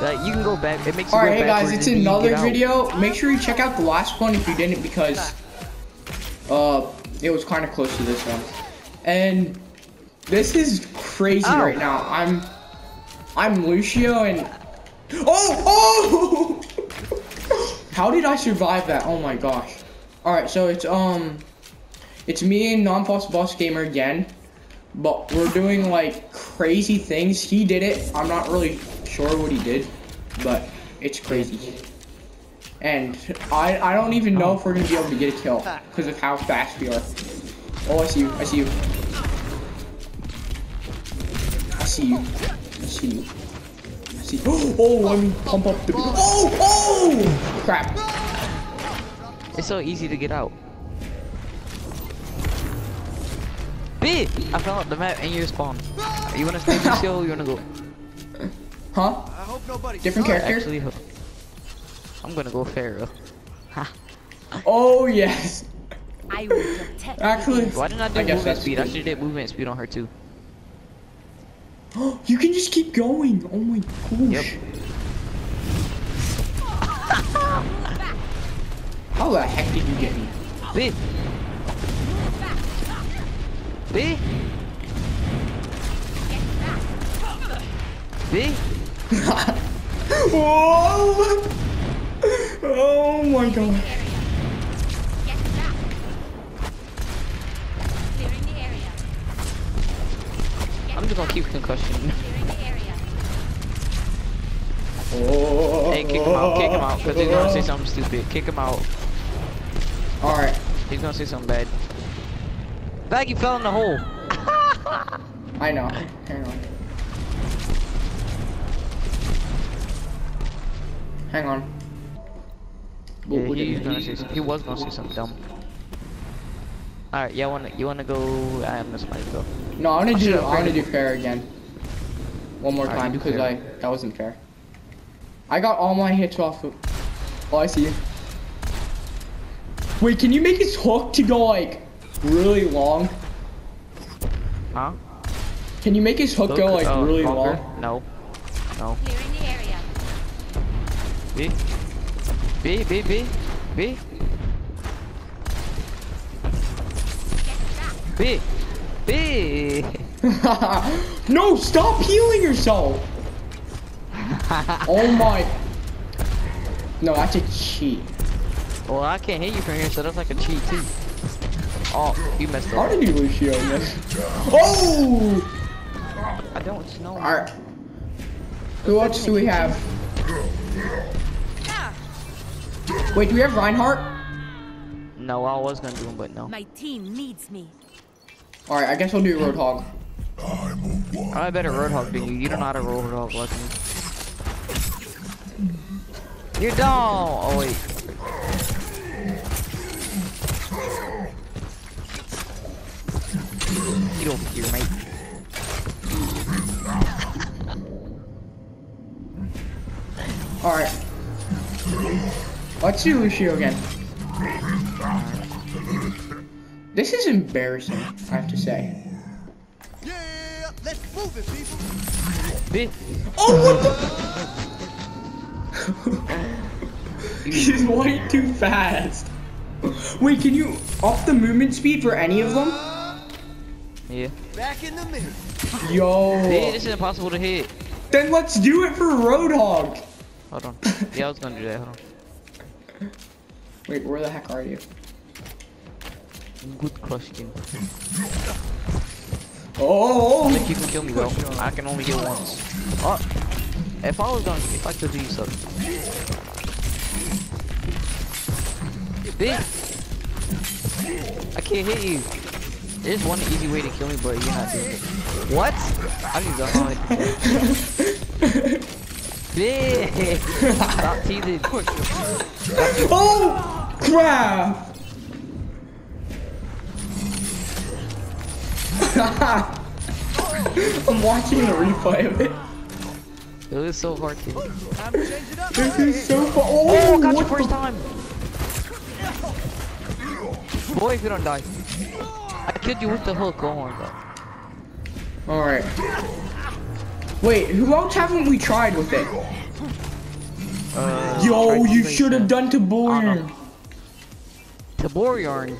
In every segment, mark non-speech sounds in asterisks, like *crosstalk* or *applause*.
Like you can go back. It makes you Alright, hey guys, it's another video. Make sure you check out the last one if you didn't because uh it was kind of close to this one. And this is crazy Ow. right now. I'm I'm Lucio and Oh! Oh! *laughs* How did I survive that? Oh my gosh. Alright, so it's um it's me and non-false boss gamer again. But we're doing like crazy things. He did it. I'm not really sure what he did, but it's crazy. And I I don't even know if we're gonna be able to get a kill because of how fast we are. Oh, I see you. I see you. I see you. I see you. I see. *gasps* Oh, let me pump up the. Oh. oh, oh! Crap. It's so easy to get out. B! I fell out the map and you spawn. You wanna stay Lucio *laughs* or you wanna go? Huh? I hope nobody. Different dies. character? Actually. I'm gonna go Pharah. Ha. Oh yes. I will protect Actually, Why didn't I do I guess movement that's speed? I good. should did movement speed on her too. *gasps* you can just keep going. Oh my Yep. gosh. How the heck did you get me? B! B! B! Whoa! Oh my god. Get back. Clearing the area. Get I'm just gonna keep concussion. Oh. hey, kick him out, kick him out, because he's gonna say something stupid. Kick him out. Alright. He's gonna say something bad. Bag, you fell in the hole. *laughs* I know. Hang *laughs* on. Hang on. Yeah, What- what he, was gonna say, some- he was gonna say something dumb. Alright, yeah, wanna, you wanna go? I am this might go. No, I wanna I do I wanna do fair again. One more Alright, time because fair. I that wasn't fair. I got all my hits off of Oh I see you. Wait, can you make his hook to go like really long? Huh? Can you make his hook go like Oh, really longer? long? No. No. Clearing the area. B. B, B, B, B. B. B. *laughs* no, stop healing yourself! oh my No, that's a cheat. well, I can't hit you from here, so that's like a cheat too. Oh, you messed up. How did you Lucio miss? *laughs* Oh! I don't know. Alright. Who else do we have? Wait, do we have Reinhardt? No, I was gonna do him, but no. My team needs me. Alright, I guess we'll do Roadhog. I'm better Roadhog than you. You don't know how to Roadhog like me. You're down. Oh wait. You don't fear, mate. Alright. Let's do Lucio again. This is embarrassing, I have to say. Yeah, oh, let's move it, people. B. Oh, what the? He's way too fast. Wait, can you up the movement speed for any of them? Yeah. Back in the minute. B, Yo. this is impossible to hit. Then let's do it for Roadhog. Hold on. Yeah, I was gonna do that. Hold on. Wait, where the heck are you? Good question. Oh, I think you can kill me though. I can only hit once. Oh, if I was gonna, if I could do something. Bitch! I can't hit you. There's one easy way to kill me, but you're not doing it. What? I need to hide. *laughs* Bitch! Stop teasing. oh, crap. *laughs* I'm watching the replay of it. It was so hard to. Change it up. This is so fun. Oh, Oh, got you first the- time. Boy, if you don't die. I killed you with the hook. Oh my god. All right. Wait, who else haven't we tried with it? Uh, Yo, you should have done to Boyan. Tabor yarn.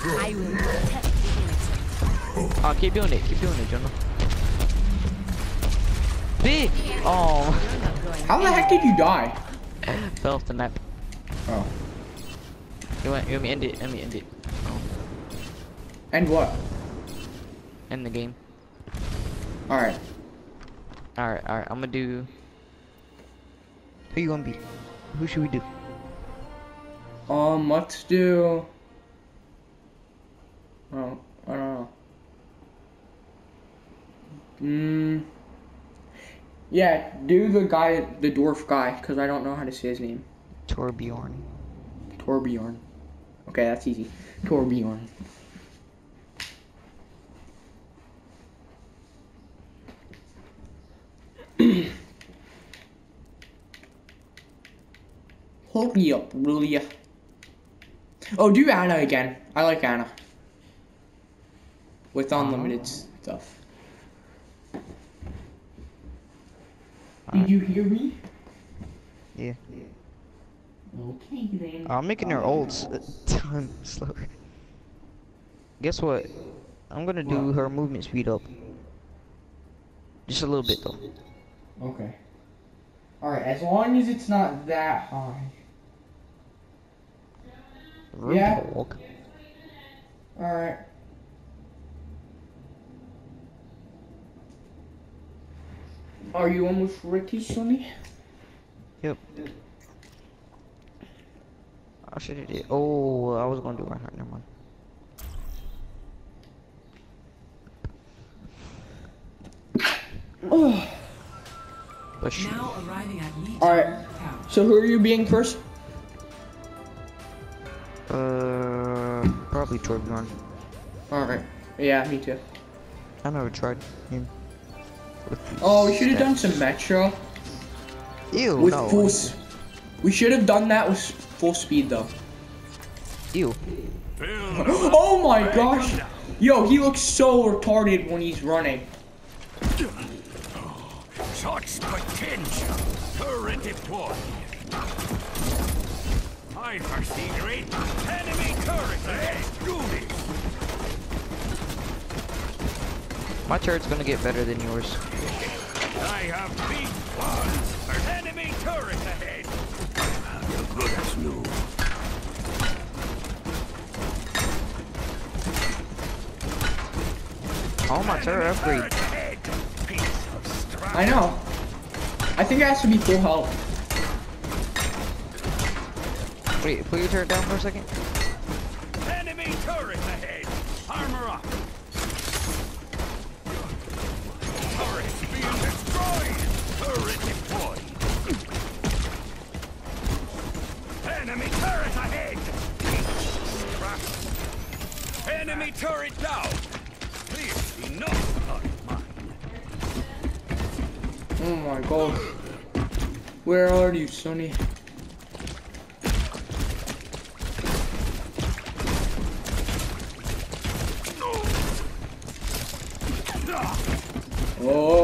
I will protect the innocent. Oh, keep doing it. Keep doing it, General. B. Oh, How the heck did you die? fell off the map. Oh. You want? You want me to end it? Let me end it. Oh, And what? end the game. All right. All right, all right. I'm gonna do. Who you gonna be? Who should we do? Um, let's do. Oh, I don't know. Hmm. Yeah, do the guy, the dwarf guy, because I don't know how to say his name. Torbjorn. Torbjorn. Okay, that's easy. Torbjorn. Hurry up, will ya? Oh, do Ana again. I like Ana. With unlimited ah. stuff. Ah. Did you hear me? Yeah. Okay then. I'm making her old *laughs* time slower. Guess what? I'm gonna do What? her movement speed up. Just a little bit though. Okay. Alright, as long as it's not that high. Yeah. Roadhog. Alright. Are you almost ready, Sonny? Yep. I should have did. Oh, I was gonna do Reinhardt. Never mind. Oh. But you. Now arriving at Lee Alright. So who are you being first? Uh, probably Torbjorn. Alright. Yeah, me too. I never tried him. Oh, we should have done some Metro. Ew, With no. full s- We should have done that with full speed though. Ew. *gasps* Oh my gosh! Yo, he looks so retarded when he's running. Such potential. Turret deployed. I foresee great enemy turret ahead. Do this. My turret's gonna get better than yours. I have big ones. Enemy turret ahead. You're good as new. Oh, my turret upgrade. ahead. Piece of strap. I know. I think it has to be full health. Wait, put your turret down for a second. Enemy turret ahead. Armor up. Turret being destroyed. Turret deployed. Enemy turret ahead. Scrap. Enemy turret down. Clear enough of mine. Oh my god. Where are you, Sonny? Oh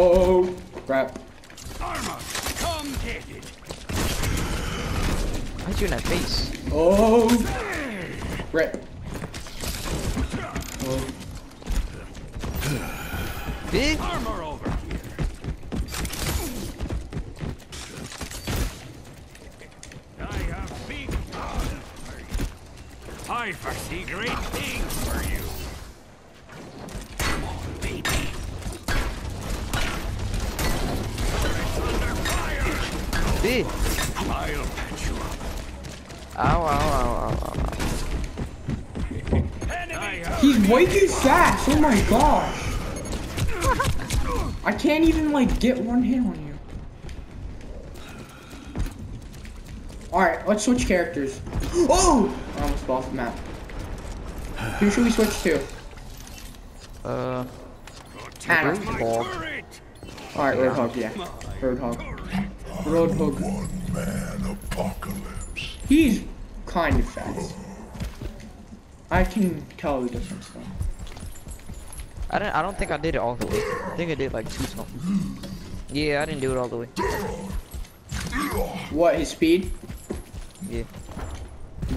fire. Big. I'll patch you up. Ow, ow, ow, ow, ow, ow. Enemy I He's way too fast. Oh my gosh. I can't even like get one hit on you. Alright, let's switch characters. *gasps* Oh! I almost lost the map. Who should we switch to? Uh, Ana. my Ball. turret. Alright, Roadhog, yeah. Roadhog. Roadhog. One man apocalypse. He's kind of fast. I can tell the difference though. I don't. I don't think I did it all the way. I think I did like two something. Yeah, I didn't do it all the way. What, his speed? Yeah.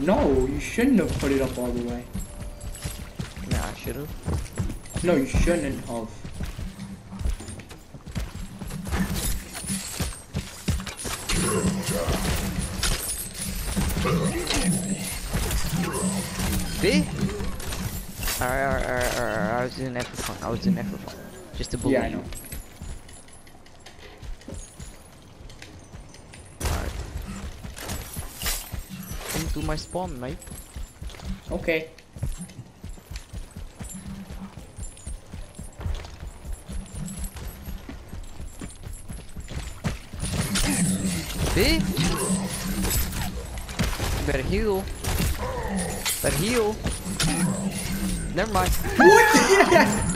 No, you shouldn't have put it up all the way. Nah, I should have. No, you shouldn't have. See? Alright, alright, alright, alright. I was doing that for fun. I was doing that for fun. Just to bully Yeah, I know. Alright. Come to my spawn, mate. Okay. See? Better heal. Better heal. Never mind. *laughs*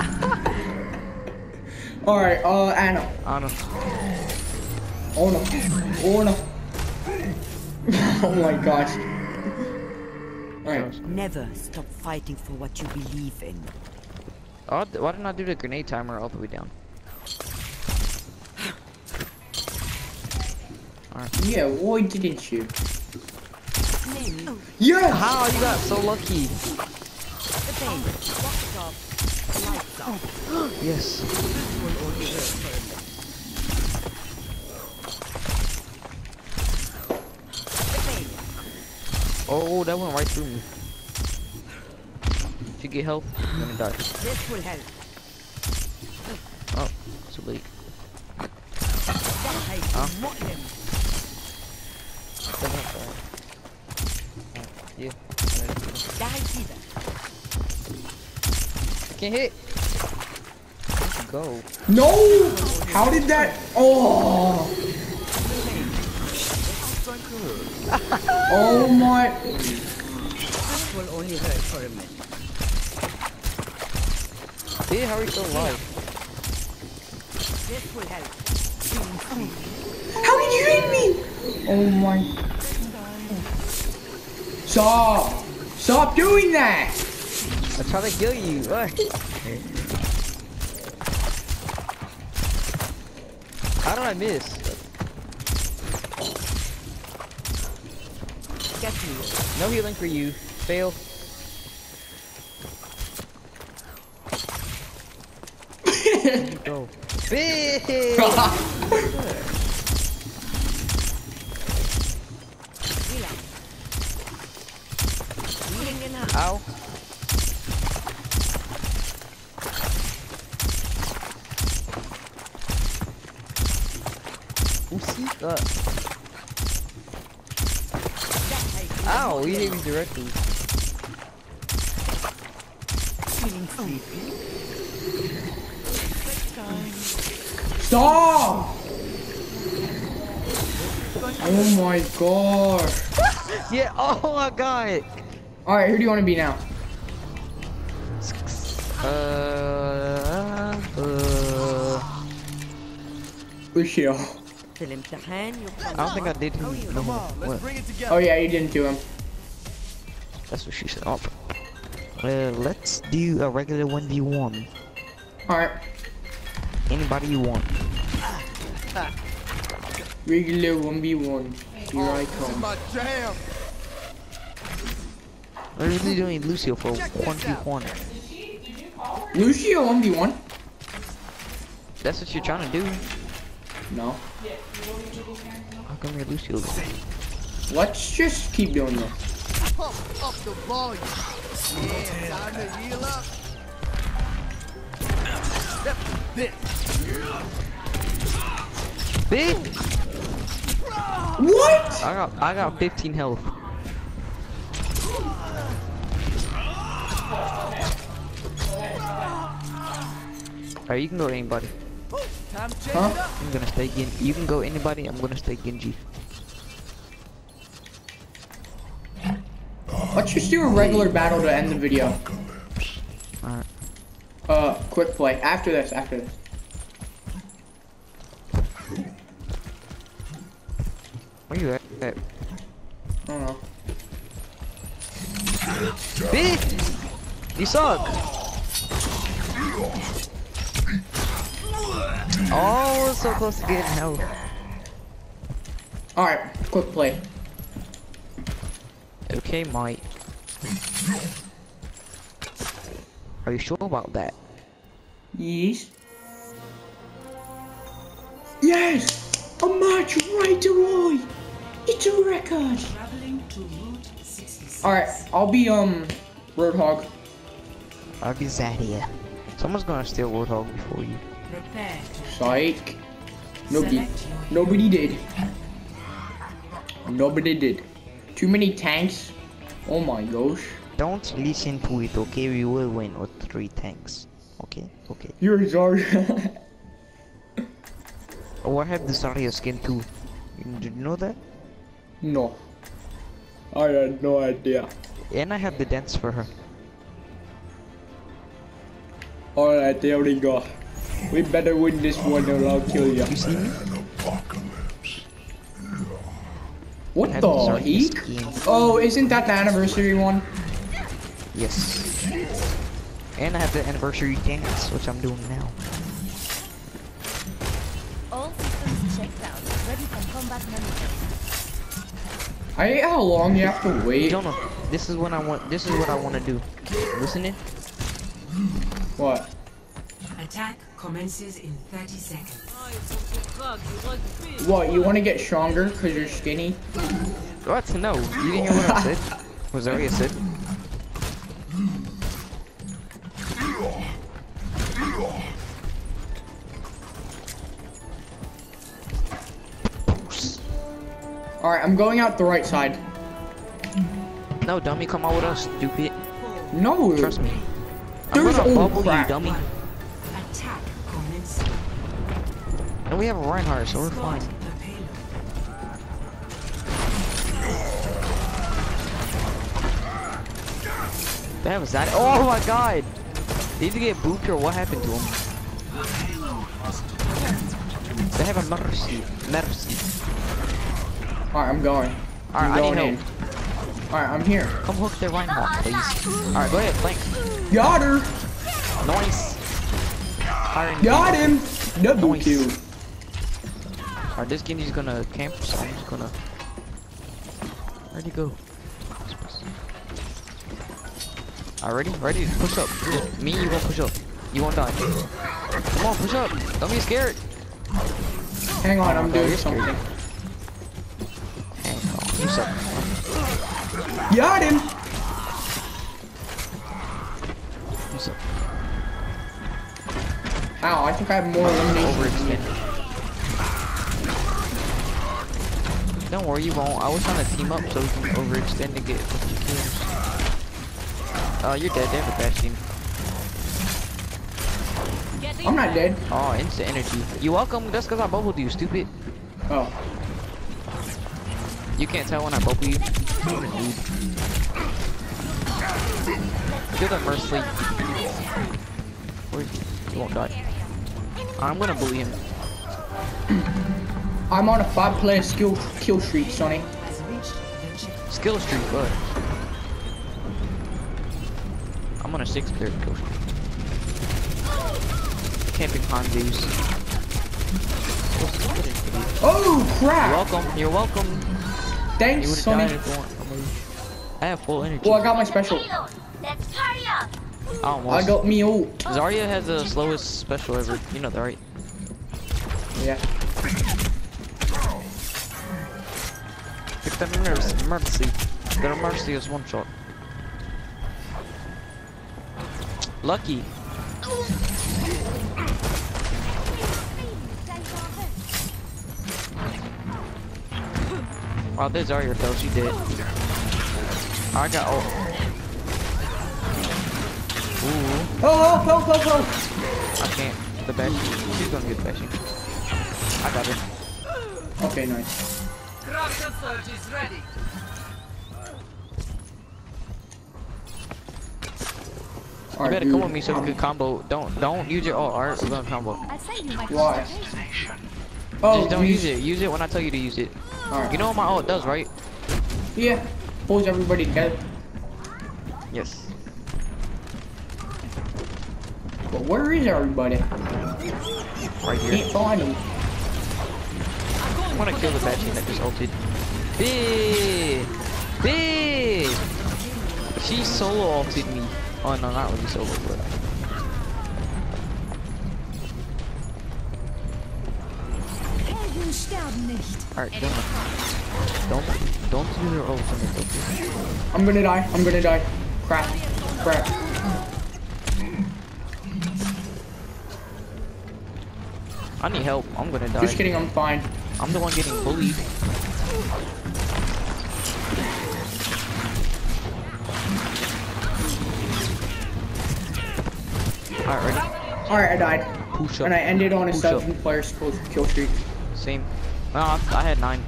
What? Alright, uh, Ana. Ana. Oh no. Oh no. oh my gosh. Alright. Never stop fighting for what you believe in. Oh, why didn't I do the grenade timer all the way down? Yeah, why didn't you? Name Yeah! How you got so lucky? the pain. Rocked off. Lights off. Yes. Will only hurt for a minute. The pain. Oh, that went right through me. If you get health, you're gonna die. This will help. Oh, too late. That I Huh? I can't hit. Let's go. No! How did that? Oh! *laughs* oh my! This will only hurt for a minute. See, how are you still alive? This will help. How did you hit me? Oh my! Stop! Stop doing that! I try to kill you. Ugh. How did I miss? Get me. No healing for you. Fail. *laughs* Go. Big! *laughs* directly. Feeling sleepy? Stop! Oh my god. *laughs* yeah, oh I got it. Alright, who do you want to be now? Uh, uh, Lucio. I don't think I did him. No. Oh yeah, you didn't do him. That's what she said. Oh. Uh, let's do a regular 1v1. Alright. Anybody you want. Regular 1v1. Here I This is come. my jam. We're really doing Lucio for 1v1. Lucio 1v1? That's what you're trying to do. No. How come you're Lucio? Let's just keep doing this. Pump up the volume. Yeah, time to heal up. Step this. Big! What? I got I got 15 health. Alright, you can go anybody. To change Huh? I'm gonna stay Gen you can go anybody, I'm gonna stay Genji. Let's just do a regular battle to end the video. Alright. Uh, quick play. After this, after this. Where are you at? at? I don't know. Big! You suck! Oh, so close to getting health. All right, quick play. Okay, Mike. Are you sure about that? Yes. Yes! A match right away! It's a record! Alright, I'll be, um, Roadhog. I'll be Zarya. Someone's gonna steal Warthog before you. Prepare to Psych. Nobody, nobody did. Nobody did. Too many tanks. Oh my gosh. Don't listen to it, okay? We will win with three tanks. Okay? Okay. You're Zarya. *laughs* Oh, I have the Zarya skin too. You did you know that? no. I had no idea. And I have the dance for her. Alright, there we go. We better win this one or I'll kill you. You see me? What the heck? Oh, isn't that the anniversary one? Yes. And I have the anniversary dance, which I'm doing now. All systems checked out. Ready for combat maneuver. I hate how long you have to wait. Jonah, this is what I want. This is what I want to do. Listening? What? Attack commences in 30 seconds. What, you want to get stronger because you're skinny? What? No, you didn't hear what I said. Was that what Zarya said. Alright, I'm going out the right side. No, dummy, come out with us, stupid. No! Trust me. I'm There's- gonna oh, bubble crap. you, dummy. Attack commencing. And we have a Reinhardt, so we're fine. the payload. That was that. Oh my god! Did he get booped or what happened to him? They have a mercy. Mercy. Alright, I'm going. I'm Alright, I need going help. in. Alright, I'm here. Come hook the Reinhardt, please. Alright, go ahead, flank. Got her! Nice. Firing. Got him! Double Nice. kill. Alright, this Genji's gonna camp, so I'm just gonna. Where'd he go? Alright, ready? Ready? Push up. Me, you gonna push up. You won't die. Come on, push up. Don't be scared. Hang on, I'm doing you're scared. something. You suck. Got him! You suck. Ow, I think I have more elimination. than you. Overextend. Don't worry, you won't. I was trying to team up so we can overextend and get 50 kills. Oh, you're dead. They have a bastion. I'm not dead. Oh, instant energy. You welcome. That's because I bubbled you, stupid. Oh. You can't tell when I bubble you. You're a noob. You're the mercy. He? Won't die. I'm gonna bully him. *clears throat* I'm on a five player skill kill streak, Sonny. Has reached the checkpoint. Skill streak, but I'm on a six player kill streak. Camping Hanzos. Oh crap! You're welcome. You're welcome. You Thanks, would Sonny. you weren't. I have full energy. Well, I got my special. Let's hurry up. I I got me ult. Zarya has the slowest special ever. You know that, right? Yeah. Pick that mercy. Mercy. Their mercy is one shot. Lucky. Wow, there's Zarya fell. She did. I got ult. Ooh. Oh, help, help, help, help. I can't. The bashing. She's gonna get the bashing. I got her. Okay, nice. Graviton surge is ready. You better come with me so we can combo. Don't don't use your ult. Alright, we're gonna combo. I say you might Why? Oh, Just don't use- use it. Use it when I tell you to use it. Alright. You know what my ult does, right? Yeah. Pulls everybody together. Yes. But where is everybody? Right here. Can't find them. I wanna kill the bad team that just ulted. Big! Big! She solo ulted me. Oh no, not really solo, but. Alright, don't. Don't, don't use your ult on. I'm gonna die. I'm gonna die. Crap. Crap. I need help. I'm gonna die. Just kidding. I'm fine. I'm the one getting bullied. Alright, ready? Alright, I died. Push up. And I ended on a seven player kill streak. Same. No, I, I had nine.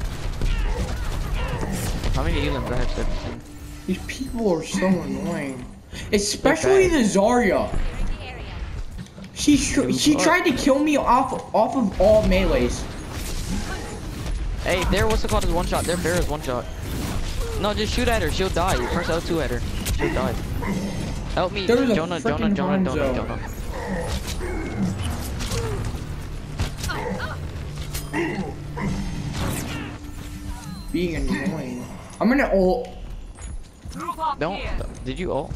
How many elims? I have 17. These people are so annoying. Especially the Zarya. She she tried to kill me off off of all melees. Hey, there, what's it called? Is one shot. There, there is one shot. No, just shoot at her. She'll die. Press L2 at her. She'll die. Help me. There was a Jonah, Jonah, Jonah, Jonah, Jonah. Being annoying. I'm gonna ult. Don't. Did you ult?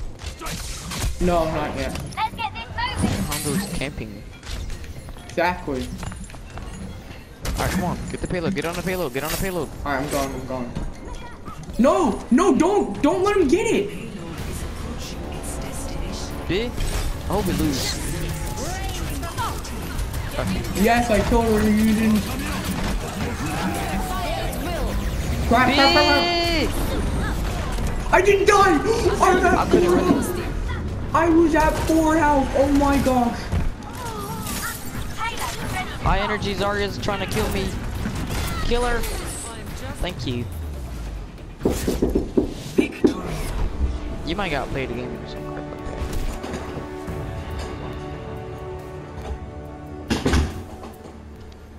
No, I'm not yet. Let's get this moving. Hanzo's camping. Exactly. Alright, come on. Get the payload. Get on the payload. Get on the payload. Alright, I'm gone. I'm gone. No, no, don't, don't let him get it. Payload is approaching its destination. Big. I hope we lose. Yes, I killed her using. Crap, crap, crap, crap. I didn't die. I *gasps* I got couldn't four health. I was at four health. Oh my gosh. High energy Zarya's trying to kill me. Kill her. Thank you. Victory. You might got played a game or some crap like.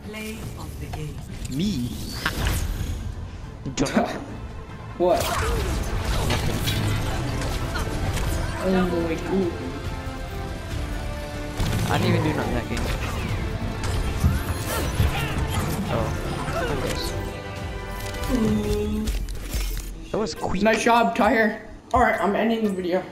Play of the game. Me. *laughs* What? Oh my god. I didn't even do nothing that game. Oh. That was quick. Nice job, Tyre. Alright, I'm ending the video.